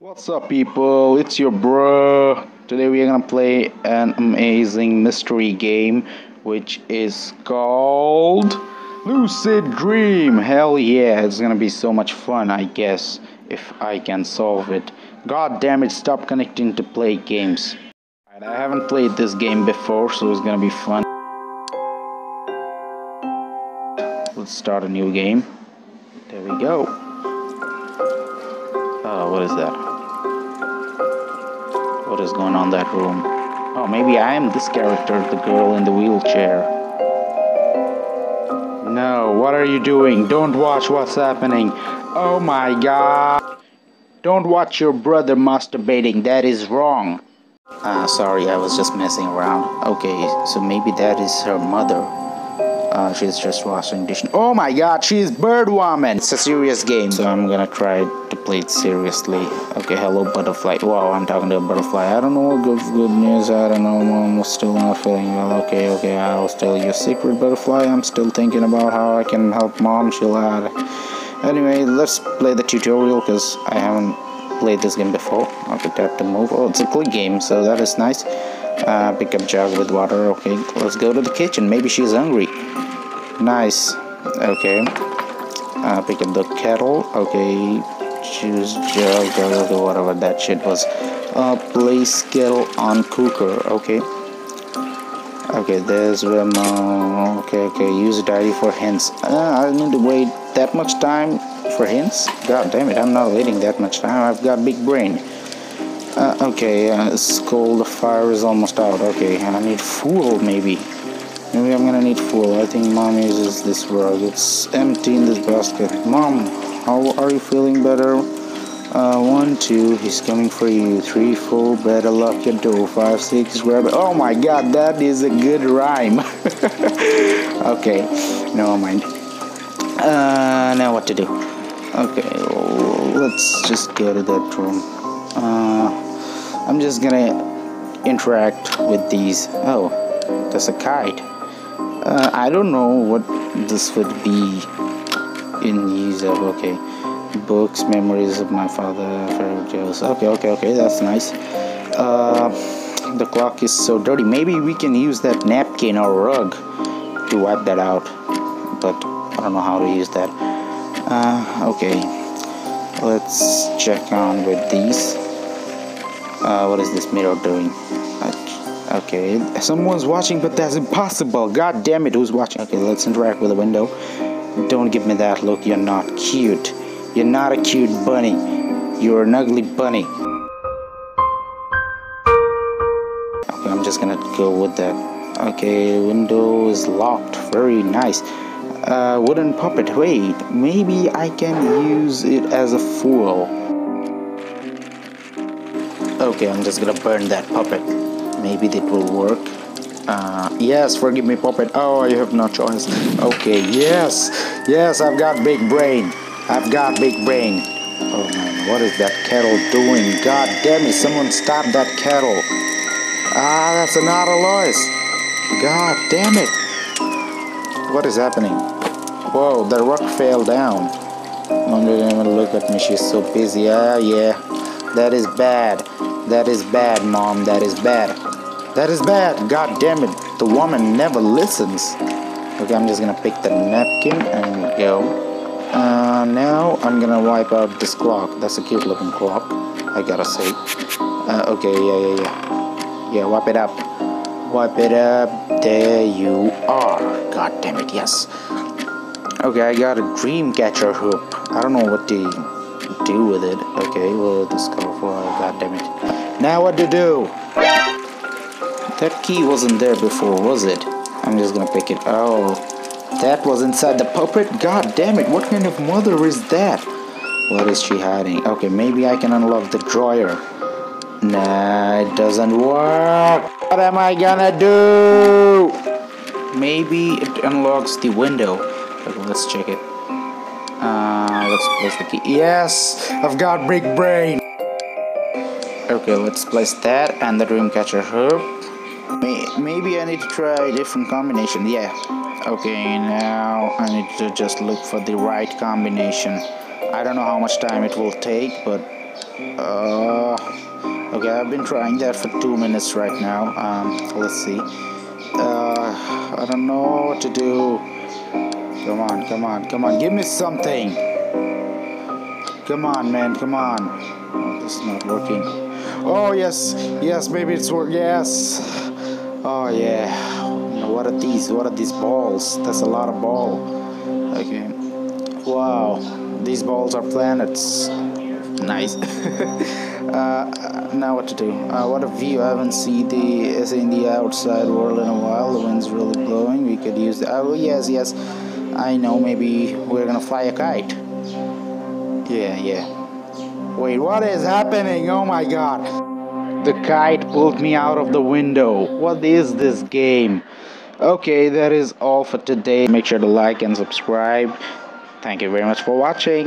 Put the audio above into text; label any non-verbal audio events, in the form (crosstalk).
What's up, people? It's your bro. Today we are gonna play an amazing mystery game, which is called Lucid Dream. Hell yeah, it's gonna be so much fun, I guess, if I can solve it. God damn it, stop connecting to play games. I haven't played this game before, so it's gonna be fun. Let's start a new game. There we go. Oh, what is that? What is going on in that room? Oh, maybe I am this character, the girl in the wheelchair. No, what are you doing? Don't watch what's happening. Oh my god. Don't watch your brother masturbating. That is wrong. Ah, sorry, I was just messing around. Okay, so maybe that is her mother. Uh, she's just washing dishes. Oh my god, she's Bird Woman! It's a serious game, so I'm gonna try to play it seriously. Okay, hello butterfly. Wow, I'm talking to a butterfly. I don't know what good, good news. I don't know. I'm still not feeling well. Okay, okay, I'll tell you a secret, butterfly. I'm still thinking about how I can help mom. She'll add. Anyway, let's play the tutorial because I haven't played this game before. Okay, tap to move. Oh, it's a quick game, so that is nice. Uh, pick up jug with water. Okay, let's go to the kitchen. Maybe she's hungry. Nice. Okay. Uh, pick up the kettle. Okay. Choose jug. Okay, whatever that shit was. Uh, place kettle on cooker. Okay. Okay, there's Remo. Okay, okay. Use diary for hints. Uh, I need to wait that much time for hints. God damn it! I'm not waiting that much time. I've got big brain. Uh, okay, uh, it's cold. The fire is almost out. Okay, I need fuel maybe. Maybe I'm gonna need fuel. I think mom uses this rug. It's empty in this basket. Mom, how are you feeling better? Uh, one, two, he's coming for you. Three, four, better lock your door. Five, six, grab it. Oh my god, that is a good rhyme. (laughs) okay, never mind. Uh, now what to do? Okay, let's just go to that room. Uh, I'm just gonna interact with these. Oh, there's a kite. Uh, I don't know what this would be in use of. Okay, books, memories of my father, jokes. Okay, okay, okay, that's nice. Uh, the clock is so dirty. Maybe we can use that napkin or rug to wipe that out, but I don't know how to use that. Uh, okay, let's check on with these. Uh, what is this mirror doing? Okay, someone's watching, but that's impossible. God damn it, who's watching? Okay, let's interact with the window. Don't give me that look. You're not cute. You're not a cute bunny. You're an ugly bunny. Okay, I'm just gonna go with that. Okay, window is locked. Very nice. Uh, wooden puppet. Wait, maybe I can use it as a fool. Okay, I'm just gonna burn that puppet. Maybe that will work. Uh, yes, forgive me, puppet. Oh, you have no choice. Okay, yes, yes, I've got big brain. I've got big brain. Oh man, what is that kettle doing? God damn it, someone stop that kettle. Ah, that's another Lois. God damn it. What is happening? Whoa, the rock fell down. Mom didn't even look at me, she's so busy. Ah, yeah, that is bad. That is bad, Mom, that is bad. That is bad. God damn it. The woman never listens. Okay, I'm just gonna pick the napkin and go. Uh, now I'm gonna wipe out this clock. That's a cute looking clock. I gotta say. Uh, okay, yeah, yeah, yeah. Yeah, wipe it up. Wipe it up. There you are. God damn it, yes. Okay, I got a dream catcher hoop. I don't know what to do with it. Okay, well, this colorful. God damn it. Now what to do? That key wasn't there before, was it? I'm just gonna pick it. Oh, that was inside the puppet? God damn it, what kind of mother is that? What is she hiding? Okay, maybe I can unlock the drawer. Nah, it doesn't work. What am I gonna do? Maybe it unlocks the window. Okay, let's check it. Uh, let's place the key. Yes, I've got big brain. Okay, let's place that and the dream catcher hoop. Maybe I need to try a different combination. Yeah. Okay, now I need to just look for the right combination. I don't know how much time it will take, but Uh, okay, I've been trying that for two minutes right now. Um, let's see. Uh, I don't know what to do. Come on, come on, come on. Give me something. Come on, man. Come on. Oh, this is not working. Oh, yes. Yes, maybe it's work. Yes. Oh, yeah. What are these? What are these balls? That's a lot of ball. Okay. Wow. These balls are planets. Nice. (laughs) uh, now what to do? Uh, what a view! I haven't seen the seen the outside world in a while. The wind's really blowing. We could use the. Oh yes, yes. I know. Maybe we're gonna fly a kite. Yeah, yeah. Wait, what is happening? Oh my god! The kite pulled me out of the window. What is this game? Okay, that is all for today. Make sure to like and subscribe. Thank you very much for watching.